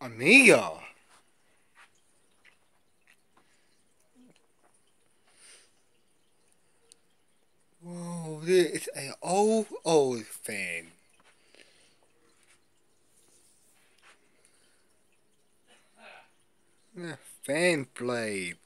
Amiga. Whoa, this is an old, old fan. Fan blade.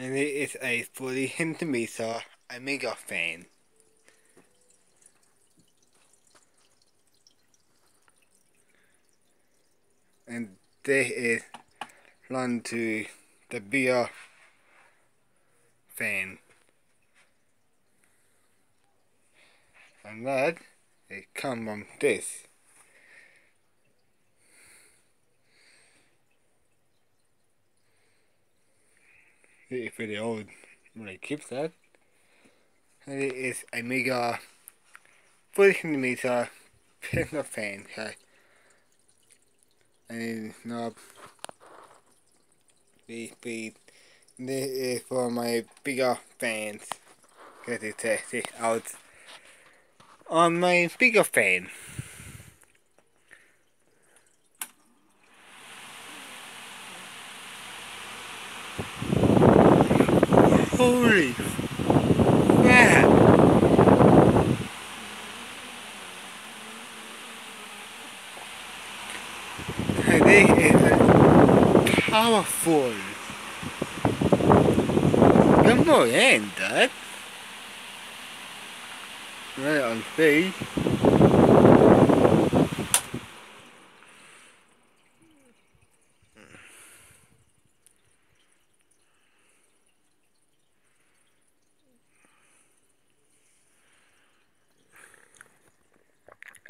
And it is a 40 centimeter Amiga fan. And this is run to the bigger fan. And that it comes from this. Old when I keep that. And it is a mega 40 centimeter pin fan. Okay. And knob the speed. This is for my bigger fans. Get it test it out on my bigger fan. Holy crap! They is powerful. Come on in, Dad. Right on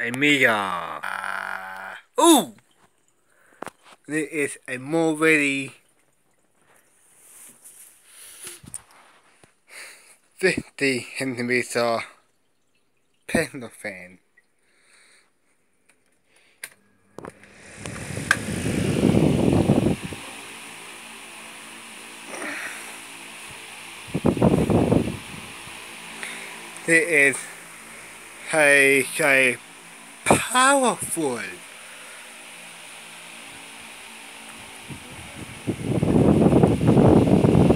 feet. Amiga. Uh, ooh! This is a more ready 50 centimeter panel fan. This is a, a powerful.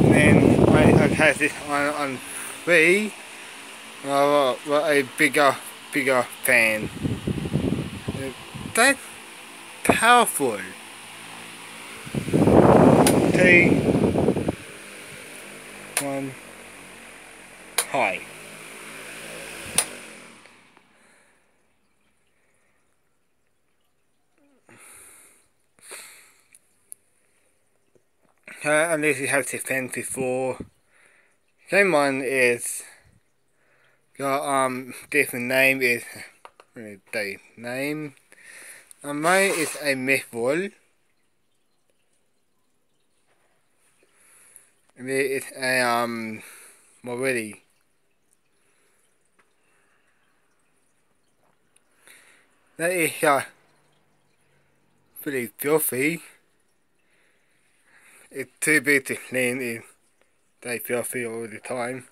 Then I have this on, on three uh, a bigger bigger fan. That's powerful. Three one high uh, unless you have to fend before. Same one is got um different name is the name. And mine is a mythball. And it is a um mobility. That is uh pretty filthy. It's too big to it. They filthy all the time.